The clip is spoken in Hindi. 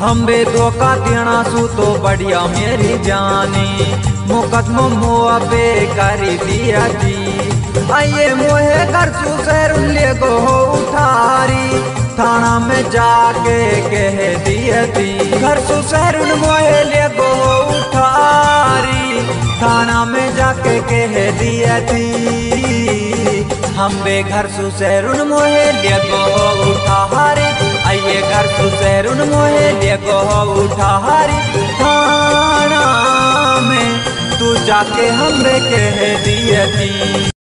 हम बे धोखा देना सू तो बढ़िया मेरी जानी। मुकदमो मुआ बे करी दिया जी। आइए मोहे सू सैर ले गो उठारी। थाना में जाके कह दिए थी घर सैर मोहे ले गो उठारी। थाना में जाके कह दिए थी हम बे घर सु सैरुन मोहे ले गो उठारी। आइए घर सु सैरुन मोहे ले गो उठारी थाना में तू जाके हमरे कह दिए थी